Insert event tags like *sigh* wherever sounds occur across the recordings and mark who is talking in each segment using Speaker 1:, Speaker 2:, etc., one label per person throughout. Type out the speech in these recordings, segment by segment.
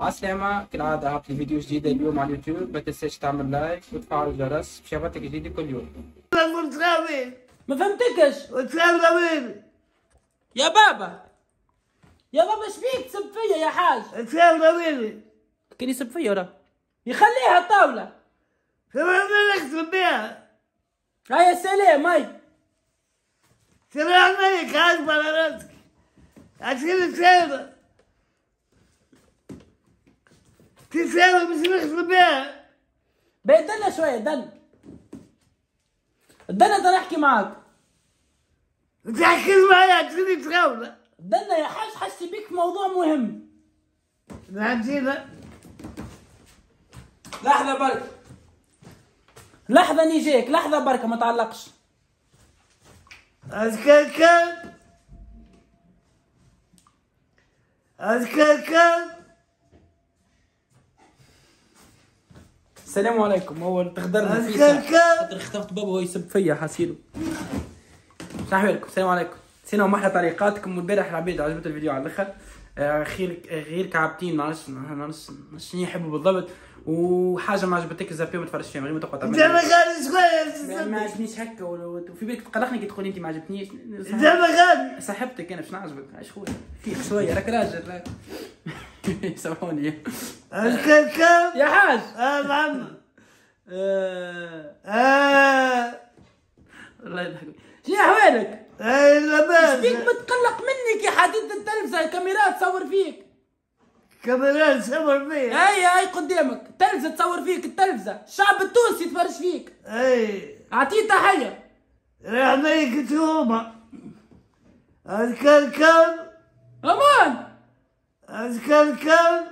Speaker 1: عالسلامة كالعادة هبط فيديو جديدة اليوم على اليوتيوب ما تنساش تعمل لايك وتفعل الجرس باش يعطيك جديد كل يوم
Speaker 2: ما فهمتكش يا بابا يا بابا إيش فيك تسب فيا يا حاج كان يسب فيا ورا يخليها الطاولة
Speaker 3: سمعنا نخدم بها
Speaker 2: هيا سلام هاي
Speaker 3: سمعنا لك عاجب على راسك عشان تساوي تساوي مش نخدم بها
Speaker 2: بيدنا شوية دن دنا ده نحكي معاك.
Speaker 3: تحكي معايا عشان تخاونا
Speaker 2: دنا يا حاج حسي بيك موضوع مهم.
Speaker 3: نعجينا
Speaker 2: لحظة بركة. لحظة نيجيك لحظة بركة ما تعلقش.
Speaker 3: أذكر كان أذكر كان
Speaker 2: السلام عليكم. هو تخدرنا فيه خاطر خطفت بابا وهو يسب فيا حاسيلو شنو احوالكم السلام عليكم. سينا محلى طريقاتكم. والبارح العباد عجبت الفيديو على الأخر. آه، خير غير كعبتين ما نعرفش ما نعرفش شنو يحبوا بالضبط. وحاجة ما عجبتك زابي وما تفرجش فيها من غير ما تقعد تعمل.
Speaker 3: ما غادي
Speaker 2: ما- ما عجبنيش هكا. وفي بالك تقلقني كي تقولي انت ما عجبتنيش.
Speaker 3: أنت ما غادي.
Speaker 2: صاحبتك أنا شنو عجبك؟ عايش خويا. فيك شوية. راك راجل راك. سامحوني
Speaker 3: كان
Speaker 2: يا حاج.
Speaker 3: نعم
Speaker 2: آه،
Speaker 3: آه
Speaker 2: الله يضحك. شنو احوالك؟
Speaker 3: أي لباس
Speaker 2: فيك متقلق منك يا حديد؟ التلفزة الكاميرات تصور فيك.
Speaker 3: كاميرات صور فيها
Speaker 2: هاي هاي قدامك. التلفزة تصور فيك التلفزة. الشعب التونسي يتفرج فيك.
Speaker 3: أي.
Speaker 2: أعطيه تحية.
Speaker 3: رحميك توما أذكر كان
Speaker 2: أمان.
Speaker 3: أذكر كان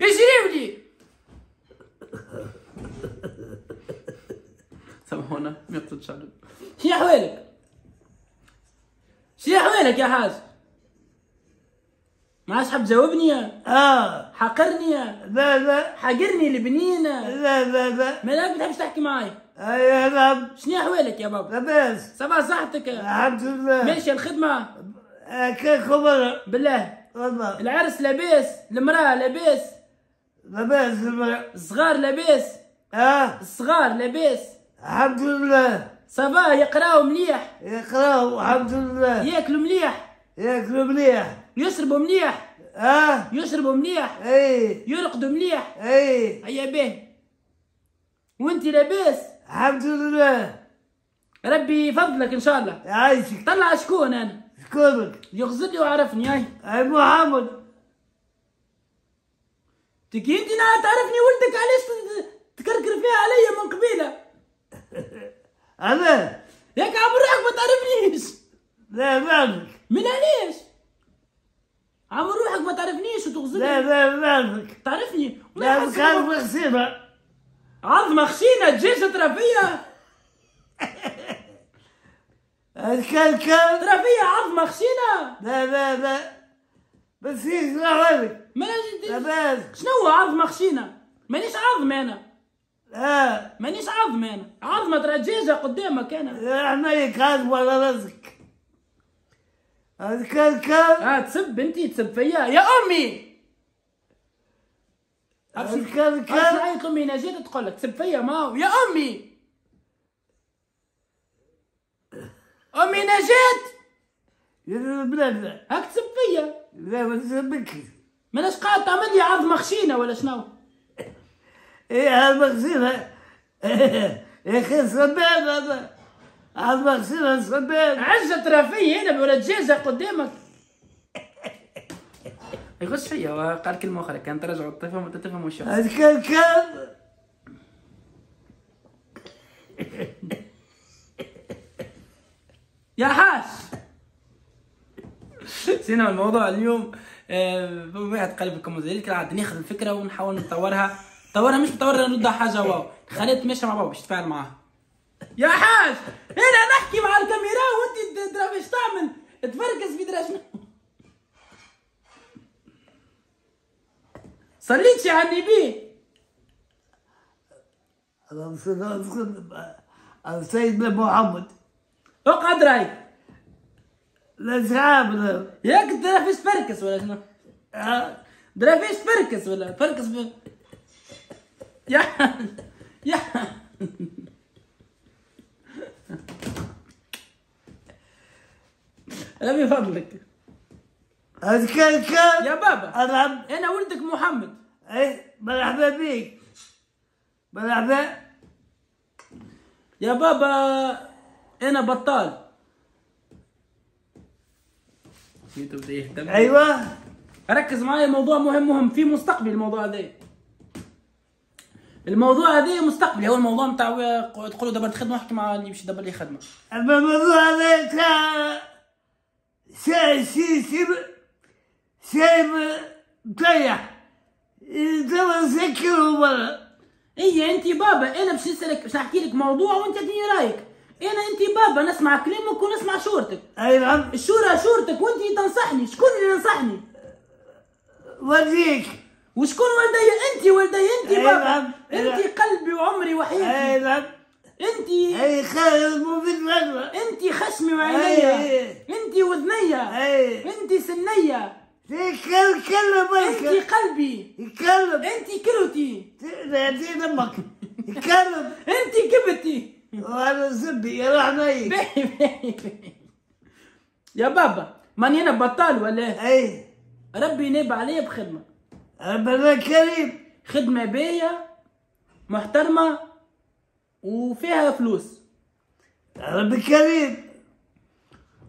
Speaker 2: يجري لي سامحونا ما يقصدش عليك شنو احوالك؟ شنو احوالك يا حاج؟ ما عادش حاب تجاوبني
Speaker 3: آه.
Speaker 2: حقرني
Speaker 3: لا لا.
Speaker 2: حقرني البنينة
Speaker 3: لا لا لا.
Speaker 2: مالك بتحبش تحكي معاي
Speaker 3: أي نعم
Speaker 2: شنو احوالك يا بابا؟
Speaker 3: لباس
Speaker 2: صباح صحتك
Speaker 3: الحمد لله.
Speaker 2: ماشي الخدمة.
Speaker 3: آه، كيف خبر
Speaker 2: بالله.
Speaker 3: والله
Speaker 2: العرس لاباس المرأة لاباس.
Speaker 3: المرء
Speaker 2: الصغار لاباس.
Speaker 3: آه
Speaker 2: الصغار لاباس.
Speaker 3: الحمد لله.
Speaker 2: صباح يقراو مليح.
Speaker 3: يقراوا الحمد لله.
Speaker 2: ياكلوا مليح.
Speaker 3: ياكلوا مليح.
Speaker 2: يشربوا مليح.
Speaker 3: آه
Speaker 2: يشربوا مليح.
Speaker 3: إي.
Speaker 2: يرقدوا مليح.
Speaker 3: إي.
Speaker 2: هيا به وانت لاباس.
Speaker 3: الحمد لله.
Speaker 2: ربي يفضلك إن شاء الله.
Speaker 3: يعيشك.
Speaker 2: طلع شكون
Speaker 3: أنا؟
Speaker 2: يغزل لي وعرفني هاي
Speaker 3: أي محمد.
Speaker 2: تكي أنت نا تعرفني؟ ولدك علاش تكركر فيها عليا من قبيلة. *laughs*
Speaker 3: أنا
Speaker 2: ياك عم روحك ما تعرفنيش.
Speaker 3: لا بعرفك
Speaker 2: من علاش عم روحك ما تعرفنيش وتغزل
Speaker 3: لا لا بعرفك
Speaker 2: تعرفني؟
Speaker 3: لا كان مغسيبة
Speaker 2: عظمه خشينه دجاجه ترى
Speaker 3: كان
Speaker 2: ترى فيها عظمة خشينه
Speaker 3: لا لا لا. بس هيك لك
Speaker 2: ما
Speaker 3: لا
Speaker 2: لا-
Speaker 3: بس
Speaker 2: شنو عظمة خشينه مانيش عظم أنا.
Speaker 3: آه
Speaker 2: مانيش عظم أنا. عظمة ترى دجاجه قدامك أنا.
Speaker 3: رحميك عاد ولا رزقك كان كان
Speaker 2: آه تسب انتي تسب فيا. يا أمي!
Speaker 3: كان
Speaker 2: عيط امي نجيت تقول لك تسب فيا ما هو. يا أمي! امي نجيت
Speaker 3: يا بلاد.
Speaker 2: هاك تسب فيا.
Speaker 3: لا ما تسبك
Speaker 2: ماناش قاعد تعمل لي عظمه خشينه ولا شنو؟
Speaker 3: إيه هالمغسيلة *laughs* يا أخي صبان هذا هالمغسيلة صبان
Speaker 2: عجة ترى فيا هنا ولا دجاجه قدامك. يغش فيا وقال كلمة أخرى كان ترجع تفهم وانت تفهم وش
Speaker 3: كان كان
Speaker 2: يا حاج سينا الموضوع اليوم آه، واحد قلب لكم زي كالعادة ناخذ الفكرة ونحاول نطورها. نطورها مش نطورها نردها حاجة. واو. خليت ماشية مع بابا باش تتفاعل معاها يا حاج هنا نحكي مع الكاميرا وانت تدرى باش تعمل. تفركس في درا شنو صليتش على النبي
Speaker 3: اللهم صل على سيدنا- على سيدنا محمد.
Speaker 2: اقعد رايك
Speaker 3: لا تعامل
Speaker 2: ياك ترى فيش تفركس ولا شنو؟
Speaker 3: آه،
Speaker 2: درا فيش تفركس ولا؟ تفركس في يا يا ربي فضلك
Speaker 3: كان
Speaker 2: يا بابا.
Speaker 3: العب
Speaker 2: أنا ولدك محمد.
Speaker 3: إيه مرحبا بيك. مرحبا
Speaker 2: يا بابا أنا بطال. يوتيوب يهتم
Speaker 3: أيوه.
Speaker 2: ركز معايا موضوع مهم مهم. في مستقبل الموضوع هذا الموضوع هذا مستقبلي هو الموضوع نتاع تقولوا دبرت خدمه احكي مع اللي باش يدبر لي خدمة.
Speaker 3: أما الموضوع هذا تاع شيء شيء شيء شيء مطيح. توا نسكروا برا
Speaker 2: اي انت بابا أنا باش نسألك باش نحكي لك موضوع وأنت تديني رأيك. أنا انت بابا نسمع كلامك ونسمع شورتك.
Speaker 3: اي نعم
Speaker 2: الشورى شورتك وانت تنصحني. شكون اللي ينصحني
Speaker 3: وديك
Speaker 2: وشكون والدي؟ انت والدي انت
Speaker 3: أي
Speaker 2: بابا.
Speaker 3: نعم.
Speaker 2: انت قلبي وعمري
Speaker 3: اي
Speaker 2: وحياتي
Speaker 3: نعم
Speaker 2: انت
Speaker 3: أي خير مفيد مرة
Speaker 2: انت خشمي. وعينيا. انت وذنيا انت سنية
Speaker 3: كلم
Speaker 2: انت قلبي.
Speaker 3: يتكلم
Speaker 2: انت كلوتي.
Speaker 3: يعطي دمك. يتكلم
Speaker 2: انت كبتي.
Speaker 3: وأنا زبي يا رحمي.
Speaker 2: يا بابا ماني أنا بطال ولا؟
Speaker 3: اي
Speaker 2: ربي ينيب عليا بخدمة
Speaker 3: ربنا كريم
Speaker 2: خدمة باهية محترمة وفيها فلوس
Speaker 3: ربي كريم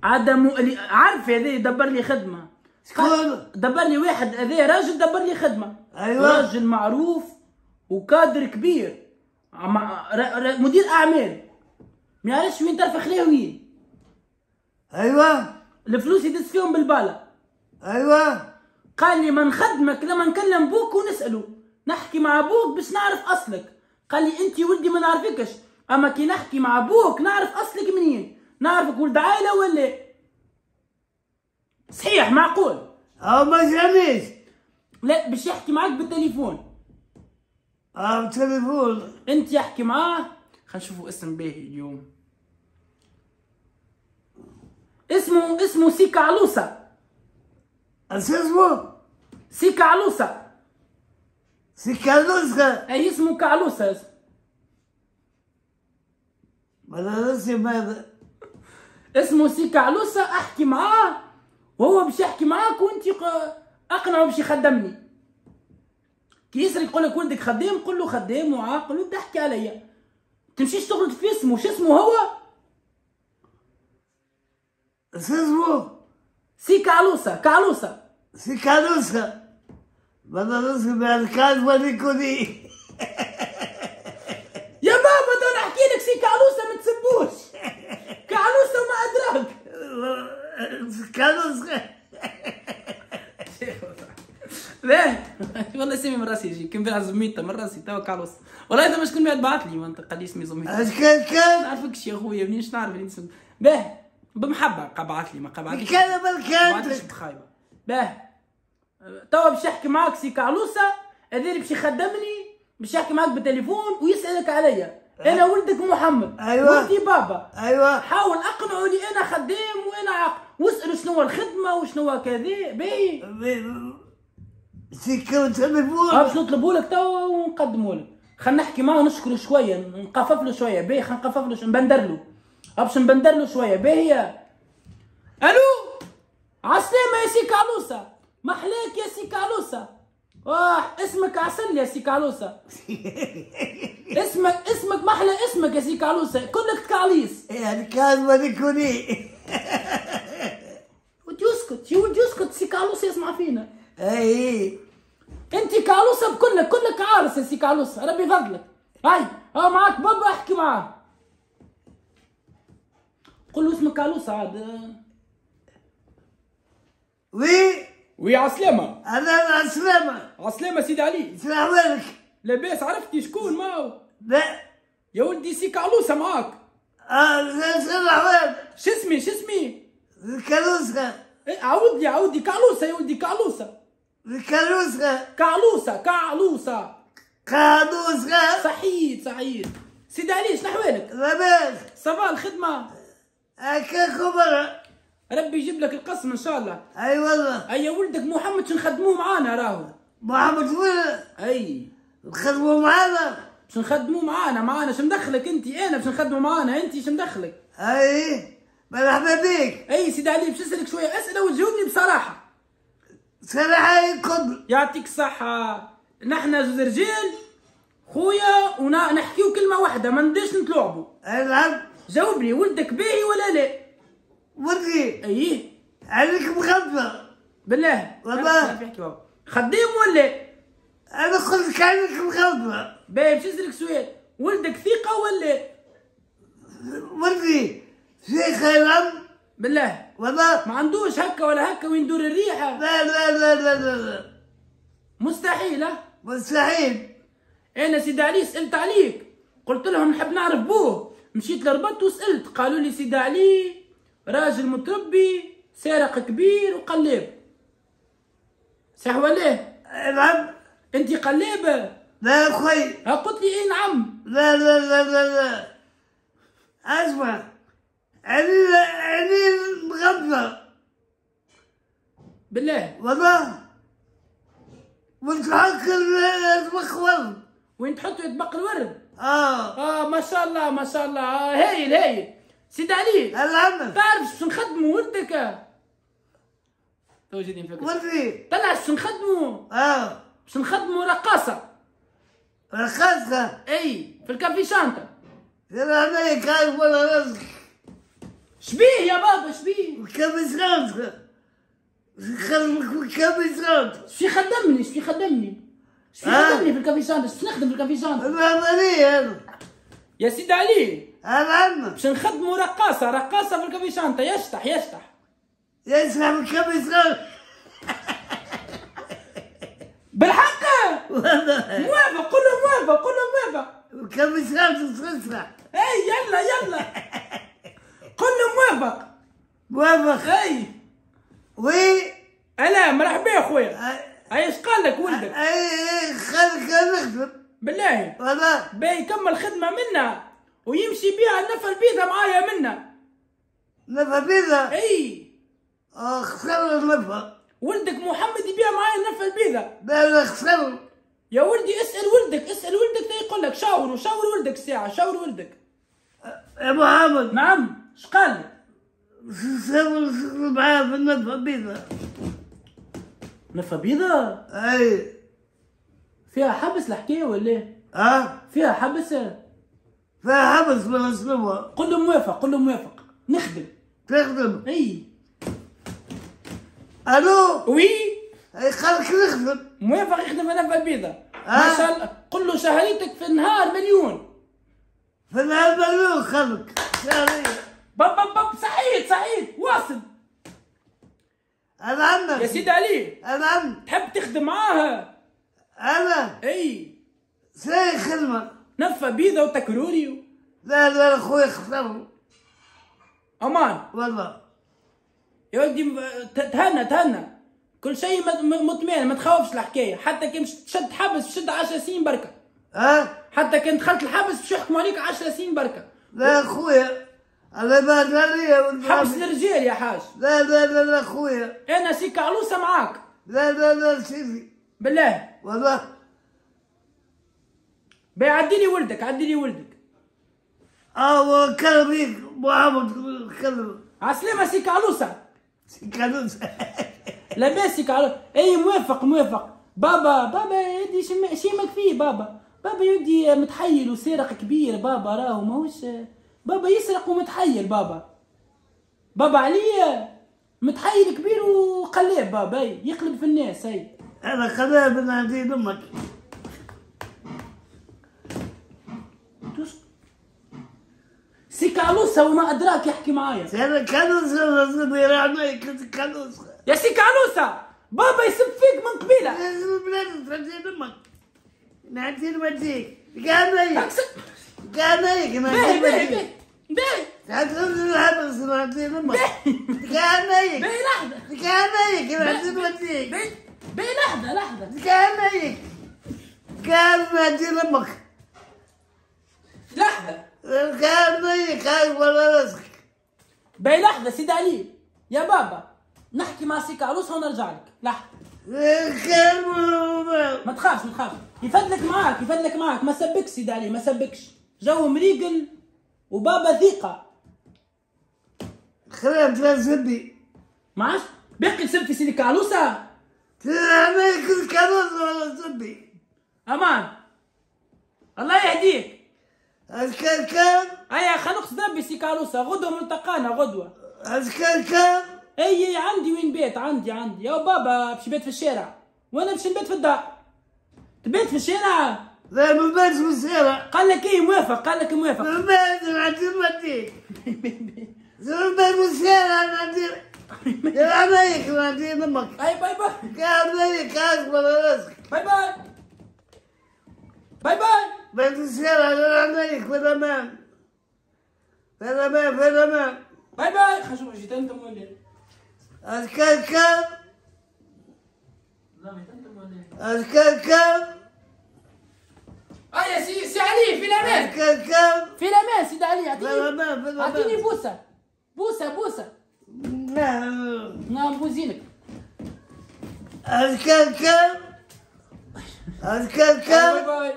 Speaker 2: عدم عارف هذا يدبر لي خدمة
Speaker 3: شكون؟
Speaker 2: دبر لي واحد هذا راجل دبر لي خدمة
Speaker 3: أيوة.
Speaker 2: راجل معروف وكادر كبير مدير أعمال. ما يعرفش وين ترفخ ليه وين
Speaker 3: أيوه.
Speaker 2: الفلوس يدس فيهم بالبالة.
Speaker 3: أيوه.
Speaker 2: قال لي من خدمك لما نكلم بوك ونسأله. نحكي مع بوك باش نعرف أصلك. قال لي أنت ولدي ما نعرفكش. أما كي نحكي مع بوك نعرف أصلك منين. نعرفك ولد عائلة ولا صحيح معقول.
Speaker 3: أو ما جانيش.
Speaker 2: لا باش يحكي معاك بالتليفون.
Speaker 3: أو تليفون
Speaker 2: أنت يحكي معاه. خلينا نشوفوا اسم باهي اليوم. اسمه اسمه سيكا علوسة
Speaker 3: اسمه؟
Speaker 2: سيكا علوسة
Speaker 3: سكالوسكا
Speaker 2: أي اسمه كعلوسة اسمه.
Speaker 3: ما نسي ماذا
Speaker 2: اسمه سيكا علوسة أحكي معاه. وهو باش يحكي معاك وانت أقنعه باش يخدمني. كي يسأل يقول لك ولدك خدام قول له خدام وعاقل احكي عليا. تمشيش تغلط في اسمه شو اسمه هو؟
Speaker 3: اش اسمه؟
Speaker 2: سيكا علوسة كعلوسة.
Speaker 3: سكالوسكا ما نسي ماذا كان وليكوني *laughs*
Speaker 2: يا بابا أنا احكي لك سيكا علوسة ما تسبوش. كعلوسة وما أدراك.
Speaker 3: سكالوسكا *laughs*
Speaker 2: ليه؟ *laughs* والله اسمي من راسي يجي. كم بيلعب زميته من راسي توا كعلوسة والله إذا مش كل ما بعث لي ما قال لي اسمي زميته
Speaker 3: اش كان كان؟
Speaker 2: نعرفكش يا خويا منيش نعرف؟ اللي اسم باه بمحبة قبعت لي ما قبعتليش ما بعتليش
Speaker 3: الكاتب
Speaker 2: بخايبه باه. توا باش يحكي معاك سي كعلوسه هذا اللي باش يخدمني باش يحكي معاك بالتليفون ويسألك عليا. أنا ولدك محمد
Speaker 3: أيوة.
Speaker 2: ولدي بابا.
Speaker 3: أيوه.
Speaker 2: حاول أقنعه لي أنا خدام وأنا عاقل. واسأله شنو هو الخدمة وشنو هو كذا باهي
Speaker 3: سكر
Speaker 2: ها
Speaker 3: تليفون
Speaker 2: باش نطلبوا لك توا ونقدموا لك. خلينا نحكي معاه ونشكره شوية نقفف له شوية. باهي خلينا نقفف له نبندر له باش نبندر له شوية. باهي ألو؟ عسلامة يا سي كعلوسة محلاك يا سي كعلوسة واه اسمك عسل يا سي كعلوسة *laughs* اسمك اسمك محلى اسمك يا سي كعلوسة كلك كعليس
Speaker 3: يعني كان وليكوني
Speaker 2: ودي يسكت يا ولدي يسكت سي كعلوسة يسمع فينا.
Speaker 3: اي
Speaker 2: أنت كعلوسة بكلك كلك عارس يا سي كعلوسة ربي يفضلك هاي ها معاك بابا أحكي معاه قول له اسمك كعلوسة عاد.
Speaker 3: وي؟
Speaker 2: وي عسلامة
Speaker 3: أنا العسلامة
Speaker 2: عسلامة سيدي علي.
Speaker 3: سلام عليك.
Speaker 2: لاباس عرفتي شكون؟ ماو
Speaker 3: لا.
Speaker 2: يا ولدي سي كعلوسة معاك.
Speaker 3: آه سلام عليك.
Speaker 2: شو اسمي؟ شو اسمي؟ إيه، عاود لي عاود لي يا ولدي كعلوسة
Speaker 3: الكالوسكا
Speaker 2: كعلوسة كعلوسة
Speaker 3: كالوسكا
Speaker 2: صحيت صحيت. سيدي علي شنو أحوالك؟
Speaker 3: لاباس
Speaker 2: صباح الخدمة.
Speaker 3: هكا خبرة
Speaker 2: ربي يجيب لك القسم إن شاء الله.
Speaker 3: أي والله.
Speaker 2: أي ولدك محمد شنخدموه معانا راهو؟
Speaker 3: محمد وين
Speaker 2: أي.
Speaker 3: خدموا معانا.
Speaker 2: باش نخدموا معانا؟ معانا شو مدخلك أنت؟ أنا باش نخدموا معانا؟ أنت شو مدخلك؟
Speaker 3: أي. مرحبا بك.
Speaker 2: أي سيدي علي باش نسالك شوية أسئلة وتجاوبني بصراحة.
Speaker 3: صراحة يكون
Speaker 2: يعطيك الصحة. نحن زوز رجال. خويا ونحكيو كلمة واحدة ما نديش نتلعبوا
Speaker 3: العب.
Speaker 2: جاوبني ولدك باهي ولا لا؟
Speaker 3: ورقي.
Speaker 2: إيه.
Speaker 3: عليك مغفى
Speaker 2: بالله.
Speaker 3: والله.
Speaker 2: خدام ولا؟
Speaker 3: أنا قلت لك عليك مغفى
Speaker 2: باهي باش نسألك سؤال. ولدك ثقة ولا؟
Speaker 3: ورقي. شيخ العم
Speaker 2: بالله.
Speaker 3: والله
Speaker 2: ما عندوش هكا ولا هكا وين دور الريحة.
Speaker 3: لا لا لا لا لا, لا.
Speaker 2: مستحيل ها؟
Speaker 3: مستحيل.
Speaker 2: أنا سيدي علي سألت عليك. قلت لهم نحب نعرف بوه مشيت لربط وسألت. قالوا لي سيدي علي راجل متربي سارق كبير وقلاب. صح ولا؟
Speaker 3: العم
Speaker 2: انت قلابة.
Speaker 3: لا يا
Speaker 2: أخوي. قلت لي إيه نعم.
Speaker 3: لا لا لا لا لا. أسمع. علي علي مغفى
Speaker 2: بالله.
Speaker 3: والله وتحك المخول
Speaker 2: وين تحطوا يطبق الورد؟
Speaker 3: آه.
Speaker 2: آه ما شاء الله ما شاء الله. آه هايل هايل. سيدي علي
Speaker 3: العم
Speaker 2: تعرف شو نخدموا ولدك تو جيتني فكرة.
Speaker 3: ورقي
Speaker 2: طلع شو نخدموا
Speaker 3: آه.
Speaker 2: باش نخدموا رقاصة.
Speaker 3: رخصة
Speaker 2: أي في الكافي شانتا.
Speaker 3: يلا عليك هاي ولا رزق.
Speaker 2: شبيه يا بابا شبيه.
Speaker 3: كم رزق خلك كم رزق
Speaker 2: شو خدمني شو خدمني.
Speaker 3: آه.
Speaker 2: خدمني في الكافي شانتا شو نخدم في الكافي شانتا
Speaker 3: العملية أنا
Speaker 2: يا سيدي علي.
Speaker 3: العم
Speaker 2: باش نخدموا رقاصة رقاصة في الكافي شانتا يشطح يشطح.
Speaker 3: يسمع كم رزق
Speaker 2: بالحق. موافق قول له موافق قول له موافق.
Speaker 3: كم رزق تسمع
Speaker 2: اي يلا يلا. قول له موافق.
Speaker 3: موافق.
Speaker 2: أي.
Speaker 3: وي؟
Speaker 2: أنا مرحبا يا خويا إيش قال لك ولدك.
Speaker 3: أي خلك نخدم.
Speaker 2: بالله.
Speaker 3: والله.
Speaker 2: باي يكمل خدمة منا ويمشي بيها النفى البيضة معايا منا.
Speaker 3: نفى بيضة؟
Speaker 2: أي.
Speaker 3: خسر النفى
Speaker 2: ولدك محمد يبيع معايا النفى البيضة
Speaker 3: لا لا خسر
Speaker 2: يا ولدي اسأل ولدك اسأل ولدك يقول لك شاور وشاور ولدك الساعة شاور ولدك.
Speaker 3: يا محمد
Speaker 2: نعم. اش قال لك
Speaker 3: سوي معاه في النفى بيضة.
Speaker 2: نفى بيضة
Speaker 3: أي.
Speaker 2: فيها حبس الحكاية ولا؟ إيه؟
Speaker 3: ها؟
Speaker 2: فيها حبس؟
Speaker 3: فيها حبس من أسلوبها.
Speaker 2: قل له موافق قل له موافق. نخدم.
Speaker 3: تخدم؟
Speaker 2: أي.
Speaker 3: ألو؟
Speaker 2: وي؟
Speaker 3: أي خلك نخدم.
Speaker 2: موافق يخدم في نفى البيضة
Speaker 3: آه.
Speaker 2: ما شاء الله. قل له شهريتك في النهار مليون.
Speaker 3: في العمل خلك شهرية.
Speaker 2: باب باب باب. صحيح صحيح واصل.
Speaker 3: أنا
Speaker 2: يا سيدي علي.
Speaker 3: أنا
Speaker 2: تحب تخدم معاها؟
Speaker 3: أنا
Speaker 2: أي.
Speaker 3: ساي خدمة.
Speaker 2: نفى بيضة وتكروري
Speaker 3: لا لا أخوي خسر
Speaker 2: أمان.
Speaker 3: والله.
Speaker 2: يا ولدي تهنى تهنى. كل شيء مطمئن ما تخوفش الحكاية. حتى كي مش تشد حبس تشد 10 سنين بركة.
Speaker 3: ها؟
Speaker 2: حتى كي دخلت الحبس باش يحكموا عليك 10 سنين بركة.
Speaker 3: لا أخويا. أنا بعد عليا
Speaker 2: حبس الرجال يا حاج.
Speaker 3: لا لا لا لا أخويا.
Speaker 2: أنا سيكا علوسه معاك
Speaker 3: لا لا لا سيدي
Speaker 2: بالله.
Speaker 3: والله.
Speaker 2: بي عدي لي ولدك. عدي لي ولدك
Speaker 3: آه كلميك محمد كلم
Speaker 2: عسلامة سيكا علوسه
Speaker 3: كلم
Speaker 2: لاباس سيكا علوسه أي موافق موافق بابا بابا يا ودي شم- شيمك فيه بابا. بابا يودي متحيل وسارق كبير بابا راهو ماهوش بابا يسرق ومتحيل بابا. بابا عليا متحيل كبير وقلاب بابا. يقلب في الناس أي.
Speaker 3: أنا خليها من عندي
Speaker 2: أمك سيكا علوسه وما أدراك يحكي معايا.
Speaker 3: أنا كنت كانوا
Speaker 2: يا سيكا علوسه بابا يسب فيك من قبيلة.
Speaker 3: بلاد عندي أمك نعدي المديك قامي
Speaker 2: أقسم-
Speaker 3: قامي
Speaker 2: باهي باهي باهي
Speaker 3: تعال الحبس نعدي أمك
Speaker 2: باهي
Speaker 3: قامي
Speaker 2: باهي لحظه
Speaker 3: قامي نعدي المديك
Speaker 2: باهي
Speaker 3: أمك خايف ولا رزقك
Speaker 2: باهي لحظه سيدي علي يا بابا نحكي مع سيكا علوسه ونرجع لك
Speaker 3: كان موضوع
Speaker 2: ما تخافش ما تخافش يفدلك معاك يفدلك معاك ما سبكش سيدي علي ما سبكش جو مريقل وبابا ثقة.
Speaker 3: لا زبي
Speaker 2: ما عادش بقي تسب في سيدي كالوسة
Speaker 3: تعمل كل كروز ولا زبي
Speaker 2: أمان. الله يهديك.
Speaker 3: أشكال كان.
Speaker 2: أيا خلق ذنبي سي كالوسة غدوة ملتقانا غدوة.
Speaker 3: أشكال كان.
Speaker 2: أي عندي وين بيت؟ عندي عندي. يا بابا باش بيت في الشارع. وأنا باش نبيت في الدار. تبيت في الشارع؟
Speaker 3: من بيت مسيرة
Speaker 2: قال لك إيه موافق قال لك موافق.
Speaker 3: من بيت نعدي مدي من بيت مسيرة نعدي يا عميك نعدي نمك
Speaker 2: اي باي باي
Speaker 3: يا عميك أكبر رزق
Speaker 2: باي باي. باي باي.
Speaker 3: بيت مسيرة يا عميك في الأمان في الأمان في الأمان
Speaker 2: باي باي. خشوف جيت انت مولي
Speaker 3: أشكال كان
Speaker 2: لا جيت انت مولي
Speaker 3: أشكال كان
Speaker 2: آه يا سي سي علي في الامان في الامان سيدي علي اعطيني اعطيني بوسه بوسه بوسه
Speaker 3: نعم
Speaker 2: نعم بوزينك
Speaker 3: كان أشكال
Speaker 2: باي باي